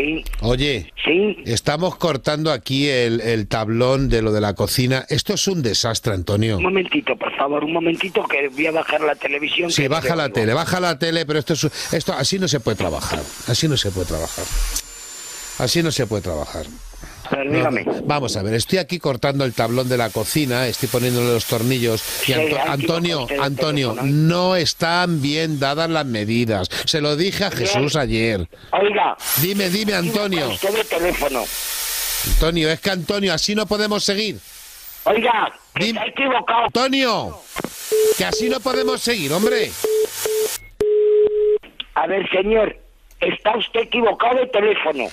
Sí, Oye, sí. estamos cortando aquí el, el tablón de lo de la cocina. Esto es un desastre, Antonio. Un momentito, por favor, un momentito que voy a bajar la televisión. Sí, baja te la tele, baja la tele, pero esto, es, esto así no se puede trabajar. Así no se puede trabajar. Así no se puede trabajar. No, vamos a ver, estoy aquí cortando el tablón de la cocina, estoy poniéndole los tornillos. Y Anto- Antonio, Antonio, no están bien dadas las medidas. Se lo dije a Jesús ayer. Oiga. Dime, dime, Antonio. Teléfono. Antonio, es que Antonio, así no podemos seguir. Oiga, que Dime. está equivocado. Antonio, que así no podemos seguir, hombre. A ver, señor, está usted equivocado de teléfono.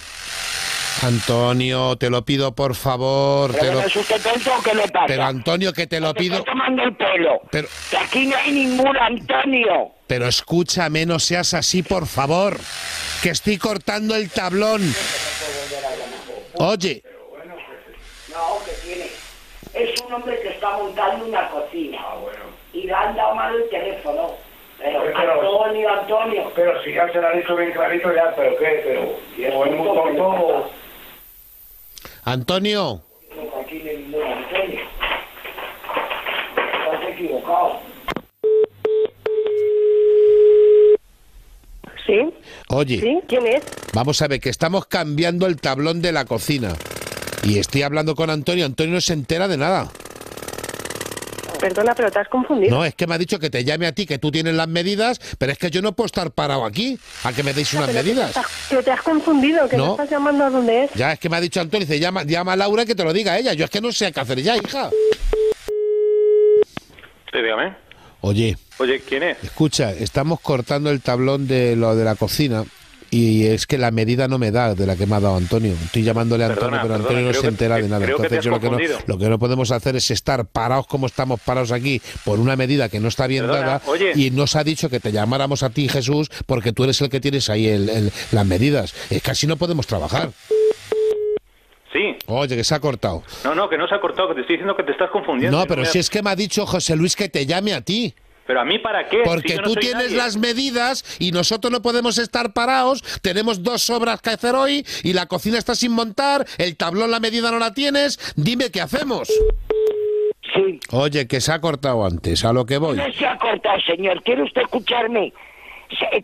Antonio, te lo pido por favor. Te ¿Pero lo... no es usted tonto o qué le pasa? Pero Antonio, que te lo Te pido. está tomando el pelo. Pero- Que aquí no hay ningún Antonio. Pero escúchame, no seas así, por favor. Que estoy cortando el tablón. Oye, No, que tiene. Es un hombre que está montando una cocina. Y le han dado mal el teléfono. Pero, Pero- Antonio, Antonio. Pero si ya se lo ha dicho bien clarito ya, pero qué, pero... O es muy tonto o... Antonio, No, aquí no hay ningún Antonio. Estás equivocado. ¿Sí? oye, ¿Sí? ¿Quién es? vamos a ver que estamos cambiando el tablón de la cocina. Y estoy hablando con Antonio, Antonio no se entera de nada. Perdona, pero te has confundido. No, es que me ha dicho que te llame a ti, que tú tienes las medidas, pero es que yo no puedo estar parado aquí a que me deis unas Pero que te medidas. has- Que te has confundido, que No. no estás llamando a donde es. Ya es que me ha dicho Antonio, dice, llama, llama a Laura que te lo diga ella. Yo es que no sé qué hacer ya, hija. Sí, dígame. Oye, Oye, ¿quién es? escucha, estamos cortando el tablón de lo de la cocina y es que la medida no me da de la que me ha dado Antonio. Estoy llamándole a Antonio, Perdona, pero perdona, Antonio no se que- entera de nada. Entonces yo lo que, no, lo que no podemos hacer es estar parados como estamos parados aquí por una medida que no está bien Perdona, dada oye. y nos ha dicho que te llamáramos a ti, Jesús, porque tú eres el que tienes ahí el- el- las medidas. Es que así no podemos trabajar. Sí. Oye, que se ha cortado. No, no, que no se ha cortado, que te estoy diciendo que te estás confundiendo. No, pero si es que me ha dicho José Luis que te llame a ti. ¿Pero a mí para qué? Si Porque yo no tú soy tienes nadie. las medidas y nosotros no podemos estar parados, tenemos dos obras que hacer hoy y la cocina está sin montar, el tablón la medida no la tienes, dime qué hacemos. Sí. Oye, que se ha cortado antes, a lo que voy. No se ha cortado, señor. ¿Quiere usted escucharme?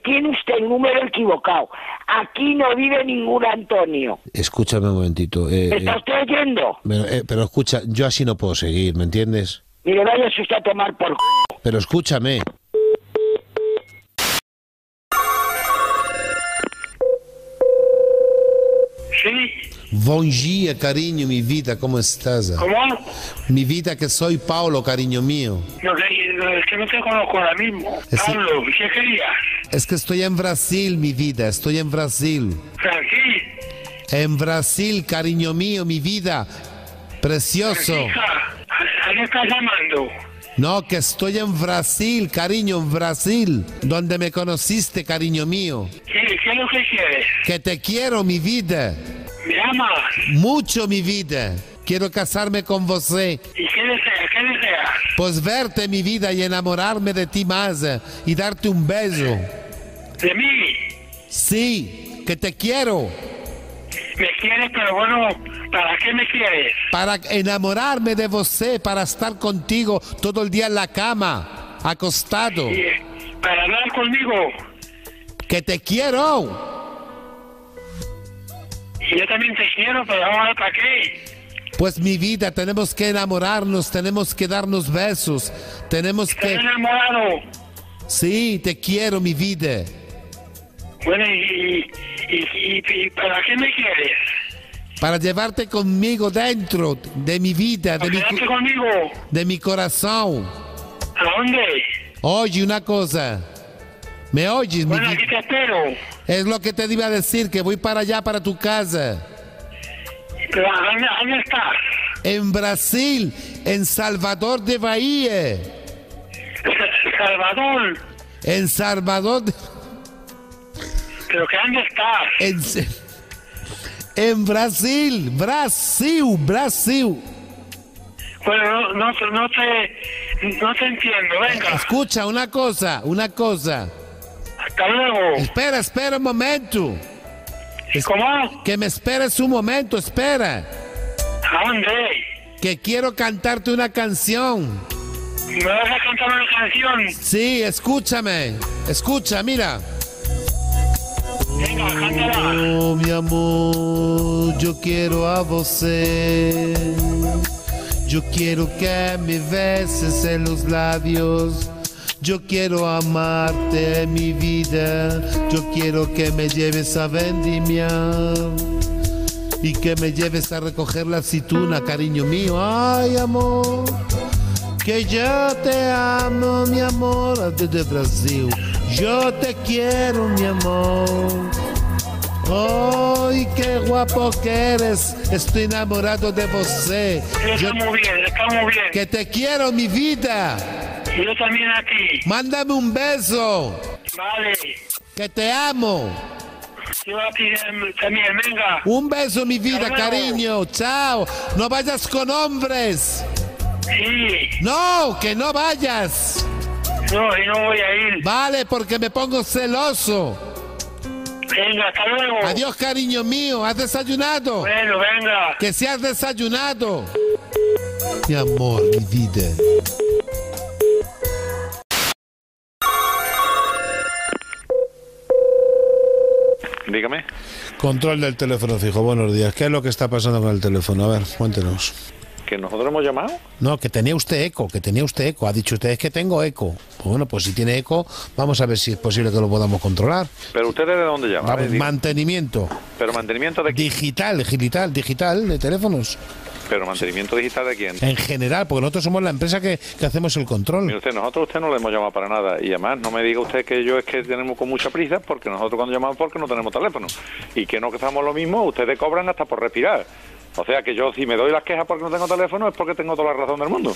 Tiene usted el número equivocado. Aquí no vive ningún Antonio. Escúchame un momentito. eh, ¿Me está eh, usted oyendo? pero, eh, pero escucha, yo así no puedo seguir, ¿me entiendes? Mire, váyase usted a tomar por... c***. Pero escúchame. Sí. Bom dia, cariño, mi vida, ¿cómo estás? ¿Cómo? Mi vida, que soy Paulo, cariño mío. No, no, es que no te conozco ahora mismo. Es- Pablo, ¿qué querías? Es que estoy en Brasil, mi vida, estoy en Brasil. Aquí. En Brasil, cariño mío, mi vida. Precioso. Hija, ¿a, a qué estás llamando? No, que estoy en Brasil, cariño, en Brasil. Donde me conociste, cariño mío. ¿Qué, qué es lo que quieres? Que te quiero, mi vida. ¿Me amas? Mucho, mi vida. Quiero casarme con você. ¿Y qué deseas? ¿Qué deseas? Pues verte, mi vida, y enamorarme de ti más. Y darte un beso. ¿De mí? Sí, que te quiero. ¿Me quieres? Pero bueno, ¿para qué me quieres? Para enamorarme de você, para estar contigo todo el día en la cama, acostado. ¿Para hablar conmigo? Que te quiero. Y yo también te quiero, pero ahora ¿para qué? Pues mi vida, tenemos que enamorarnos, tenemos que darnos besos, tenemos ¿Estás que... enamorado? Sí, te quiero, mi vida. Bueno, ¿y, y, y, y para qué me quieres? Para llevarte conmigo dentro de mi vida, de ¿Para mi, conmigo? de mi corazón. ¿A dónde? Oye, una cosa. ¿Me oyes, mi Bueno, aquí vida? te espero. Es lo que te iba a decir, que voy para allá, para tu casa. Pero ¿a ¿dónde, dónde estás? En Brasil, en Salvador de Bahía. Salvador. En Salvador de... ¿Pero que dónde estás? En, en Brasil, Brasil, Brasil. Bueno, no, no, te- no te... No te entiendo. Venga, Escucha, una cosa, una cosa. hasta luego. Espera, espera un momento. ¿Cómo? Que me esperes un momento, espera. ¿A dónde? Que quiero cantarte una canción. ¿Me vas a cantar una canción? Sí, escúchame. Escucha, mira. Venga. Oh, mi amor, yo quiero a você. Yo quiero que me beses en los labios. Yo quiero amarte, mi vida. Yo quiero que me lleves a vendimiar. Y que me lleves a recoger la aceituna, cariño mío. Ay, amor. Que yo te amo, mi amor, desde Brasil. Yo te quiero, mi amor. ¡Ay, qué guapo que eres! Estoy enamorado de você. Yo Está muy bien, está muy bien. que te quiero, mi vida. Yo también a ti. Mándame un beso. Vale. Que te amo. Yo a ti em, también, venga. Un beso, mi vida, Hasta luego. cariño. Chao. No vayas con hombres. Sí. No, que no vayas. No, yo no voy a ir. Vale, porque me pongo celoso. Venga, hasta luego. Adiós, cariño mío. ¿Has desayunado? Bueno, venga. Que si has desayunado. Mi amor, mi vida. Dígame. Control del teléfono fijo. Buenos días. ¿Qué es lo que está pasando con el teléfono? A ver, cuéntenos. ¿Que nosotros hemos llamado? No, que tenía usted eco, que tenía usted eco. Ha dicho usted es que tengo eco. Pues bueno, pues si tiene eco, vamos a ver si es posible que lo podamos controlar. ¿Pero ustedes de dónde llaman? Vamos, mantenimiento. ¿Pero mantenimiento de? Digital, digital, digital de teléfonos. ¿Pero mantenimiento digital de quién? En general, porque nosotros somos la empresa que, que hacemos el Mire control. usted, nosotros usted no le hemos llamado para nada y además no me diga usted que yo es que tenemos con mucha prisa porque nosotros cuando llamamos porque no tenemos teléfono y que no que estamos lo mismo, ustedes cobran hasta por respirar. O sea que yo si me doy las quejas porque no tengo teléfono es porque tengo toda la razón del mundo.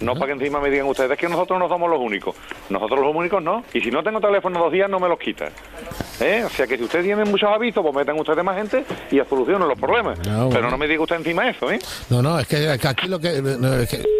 No para que encima me digan ustedes que nosotros no somos los únicos. Nosotros los únicos no. Y si no tengo teléfono dos días no me los quita. ¿Eh? O sea que si ustedes tienen muchos avisos, pues metan ustedes más gente y solucionen los problemas. No, bueno. Pero no me diga usted encima eso, ¿eh? No, no, es que, es que aquí lo que, no, es que-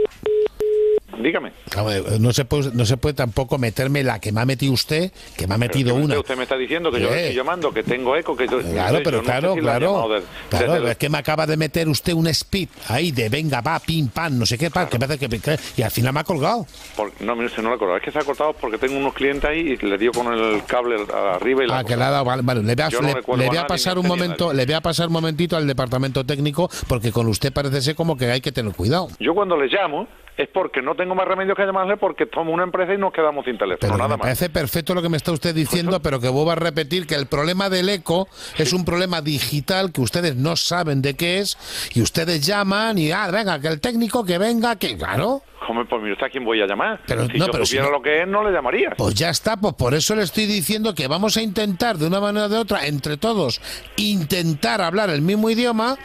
Dígame. ver, no se puede, no se puede tampoco meterme la que me ha metido usted, que me ha metido Pero una. Usted me está diciendo que yo Eh. estoy llamando, que tengo eco, que yo... Claro, yo no pero sé claro, si claro. de- Claro, desde es que me acaba de meter usted un speed ahí de venga, va, pim, pam, no sé qué, pa, que parece que, que- y al final me ha colgado. Por- no, mire, no lo ha cortado. Es que se ha cortado porque tengo unos clientes ahí y le dio con el cable arriba y la Ah, que le ha dado, vale, vale, le voy a, no le- le a voy a pasar un momento, le voy a pasar un momentito al departamento técnico, porque con usted parece ser como que hay que tener cuidado. Yo cuando le llamo es porque no tengo más remedio que llamarle porque somos una empresa y nos quedamos sin teléfono, Pero nada me más. parece perfecto lo que me está usted diciendo, pero que vuelvo a repetir que el problema del eco es un problema digital que ustedes no saben de qué es y ustedes llaman y, ah, venga, que el técnico que venga, que claro. Hombre, pues usted a quién voy a llamar. Pero si no, yo pero si supiera no- lo que es, no le llamaría. Pues ya está, pues por eso le estoy diciendo que vamos a intentar de una manera o de otra, entre todos, intentar hablar el mismo idioma.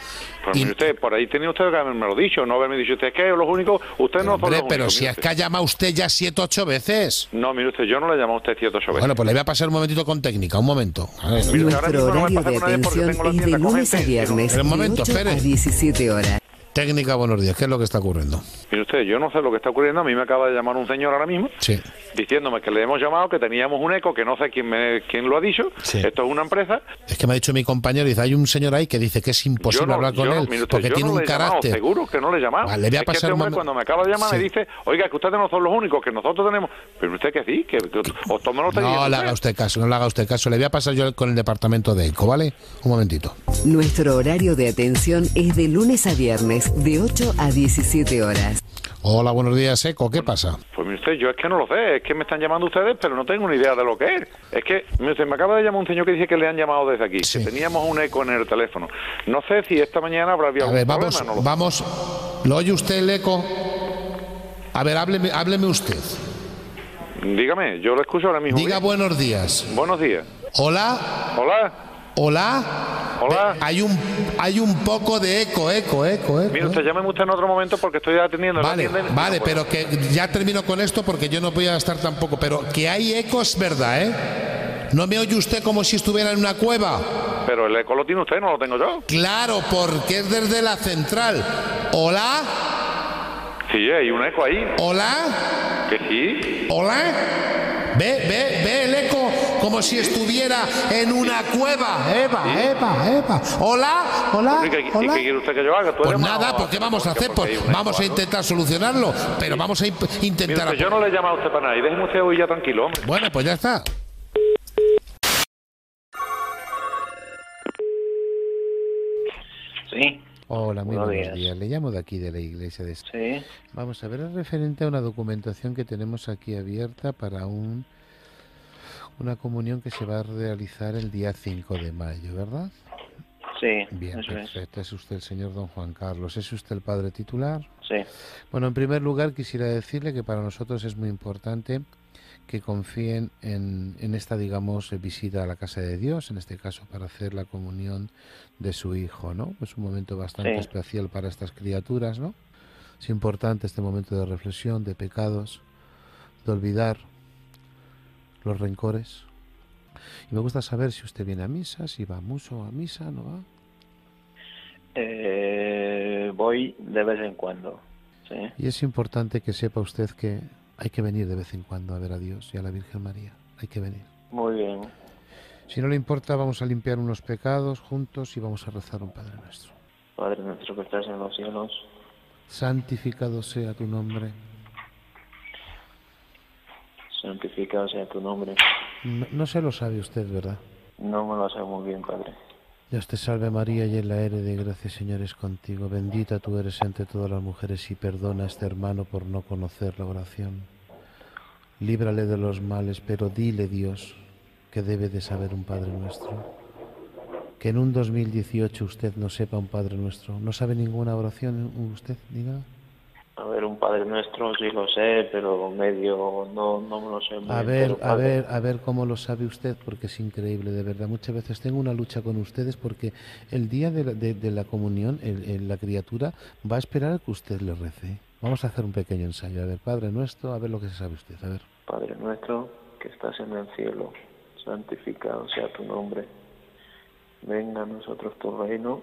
Pues y- mire usted, por ahí tenía usted que haberme lo dicho, no haberme dicho usted que los únicos, ustedes no Hombre, los pero únicos, si es que ha llamado usted ya siete, ocho veces. usted. No, mire usted, yo no le he llamado a usted siete ocho veces. Bueno, pues le voy a pasar un momentito con técnica, un momento. A ver. Nuestro no me horario pasa de atención tengo la es de lunes a viernes Pero un momento, de 8 espere. a 17 horas. Técnica, buenos días. ¿Qué es lo que está ocurriendo? Mire usted, yo no sé lo que está ocurriendo, a mí me acaba de llamar un señor ahora mismo Sí. diciéndome que le hemos llamado, que teníamos un eco, que no sé quién, me, quién lo ha dicho, Sí. esto es una empresa, Es que me ha dicho mi compañero, dice, hay un señor ahí que dice que es imposible no, hablar con yo él usted, porque yo tiene no un le he llamado, carácter. seguro que no le he llamado. Vale, le voy a es que pasar este hombre cuando me acaba de llamar Sí. me dice, oiga, que ustedes no son los únicos, que nosotros tenemos... Pero usted que sí, que, que o tómelo usted No le haga usted caso, no le haga usted caso. Le voy a pasar yo con el departamento de ECO, ¿vale? Un momentito. Nuestro horario de atención es de lunes a viernes de 8 a 17 horas. Hola, buenos días, ECO. ¿Qué pasa? Pues mire usted, yo es que no lo sé, es que me están llamando ustedes, pero no tengo ni idea de lo que es. Es que, mire usted, me acaba de llamar un señor que dice que le han llamado desde aquí, Sí. que teníamos un eco en el teléfono. No sé si esta mañana habrá habido A algún ver, vamos, problema, no lo vamos. ¿Lo oye usted el ECO? A ver, hábleme, hábleme usted. Dígame, yo lo escucho ahora mismo. Diga bien. buenos días. Buenos días. Hola, Hola, hola. Hola. Ve, Hay un, hay un poco de eco, eco, eco, eco. Mire, usted llámeme usted en otro momento porque estoy atendiendo. Vale, vale, no pero que ya termino con esto porque yo no voy a estar tampoco. Pero que hay eco es verdad, ¿eh? ¿No me oye usted como si estuviera en una cueva? Pero el eco lo tiene usted, no lo tengo yo. Claro, porque es desde la central. Hola, Sí, hay un eco ahí. hola, Que sí. hola. Ve, ve, ve el eco como si estuviera en una cueva. Eva, Eva, Eva. Hola, hola, ¿Y qué, y hola. qué quiere usted que yo haga? ¿Tú Pues nada, pues ¿qué vamos a hacer? porque Pues vamos a intentar solucionarlo, pero vamos a intentar... usted, yo no le he llamado a usted para nada y déjeme usted hoy ya tranquilo, hombre. Bueno, pues ya está. Sí, Hola, muy Buenos buenos días. días. Le llamo de aquí de la iglesia de... sí, Vamos a ver, es referente a una documentación que tenemos aquí abierta para un una comunión que se va a realizar el día 5 de mayo, ¿verdad? sí, Bien, eso perfecto. Es usted el señor don Juan Carlos. ¿Es usted el padre titular? Sí, Bueno, en primer lugar quisiera decirle que para nosotros es muy importante que confíen en, en esta, digamos, visita a la casa de Dios, en este caso para hacer la comunión de su hijo, ¿no? Es un momento bastante Sí. especial para estas criaturas, ¿no? Es importante este momento de reflexión, de pecados, de olvidar los rencores. Y me gusta saber si usted viene a misa, si va mucho a misa, ¿no va? eh, voy de vez en cuando. Sí, Y es importante que sepa usted que hay que venir de vez en cuando a ver a Dios y a la Virgen María. Hay que venir. muy bien. Si no le importa, vamos a limpiar unos pecados juntos y vamos a rezar un Padre nuestro. Padre nuestro que estás en los cielos, Santificado sea tu nombre. Santificado sea tu nombre. No, no se lo sabe usted, ¿verdad? No me lo sé muy bien, Padre. Dios te salve María, llena eres de gracia, Señor es contigo. Bendita tú eres entre todas las mujeres y perdona a este hermano por no conocer la oración. Líbrale de los males, pero dile Dios que debe de saber un Padre nuestro. Que en un 2018 usted no sepa un Padre nuestro. ¿No sabe ninguna oración usted nada? A ver, un Padre nuestro sí lo sé, pero medio no, no me lo sé muy A ver, a ver, a ver cómo lo sabe usted, porque es increíble, de verdad. Muchas veces tengo una lucha con ustedes porque el día de la, de- de la comunión, el- el- la criatura va a esperar a que usted le rece. Vamos a hacer un pequeño ensayo. A ver, Padre nuestro, a ver lo que se sabe usted. A ver. Padre nuestro que estás en el cielo, santificado sea tu nombre. Venga a nosotros tu reino,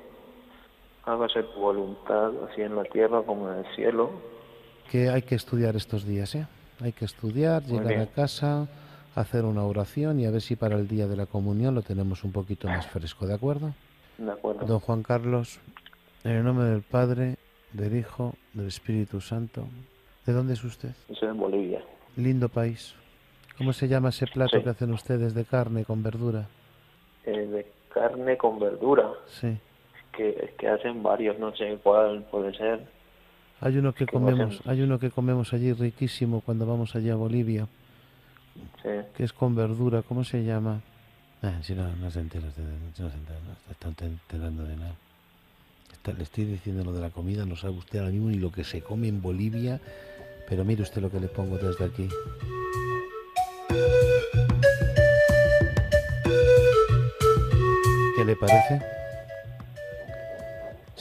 hágase tu voluntad, así en la tierra como en el cielo. Que hay que estudiar estos días, ¿eh? Hay que estudiar, Muy llegar bien. a casa, hacer una oración y a ver si para el día de la comunión lo tenemos un poquito más fresco, ¿de acuerdo? De acuerdo. Don Juan Carlos, en el nombre del Padre, del Hijo, del Espíritu Santo. ¿De dónde es usted? Soy en Bolivia. Lindo país. ¿Cómo se llama ese plato Sí. que hacen ustedes de carne con verdura? Eh, de carne con verdura, Sí. Que, que hacen varios, no sé cuál puede ser. Hay uno que ¿Qué lo comemos, hacen? hay uno que comemos allí riquísimo cuando vamos allá a Bolivia, Sí. que es con verdura. ¿Cómo se llama? Ah, si no, no se entera, no se entera, no enterando de nada. Está- le estoy diciendo lo de la comida, no sabe usted ahora mismo ni lo que se come en Bolivia, pero mire usted lo que le pongo desde aquí. ¿Qué le parece?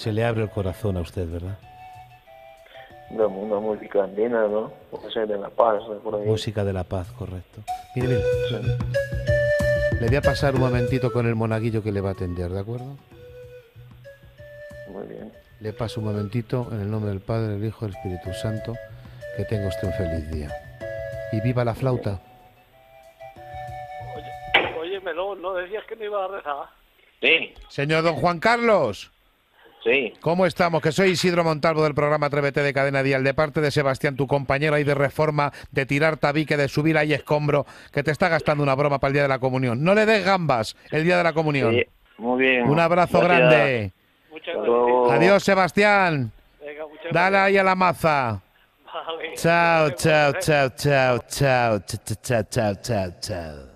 Se le abre el corazón a usted, ¿verdad? De una música andina, ¿no? Puede ser de La Paz, de por ahí. Música de la paz, correcto. Mire, mire. Le voy a pasar un momentito con el monaguillo que le va a atender, ¿de acuerdo? Muy bien. Le paso un momentito en el nombre del Padre, del Hijo y del Espíritu Santo. Que tenga usted un feliz día. Y viva la flauta. Oye, ¿no, no decías que no iba a rezar? Sí, Señor don Juan Carlos, sí. ¿cómo estamos? Que soy Isidro Montalvo del programa Atrévete de Cadena Dial, de parte de Sebastián, tu compañero ahí de reforma, de tirar tabique, de subir ahí escombro, que te está gastando una broma para el día de la comunión. No le des gambas el día de la comunión. Sí, Muy bien. Un abrazo Gracias. grande. Muchas gracias. Adiós, Sebastián. Venga, muchas Dale ahí a la maza. Vale. Chao, chao, chao, chao, chao, chao, chao, chao, chao.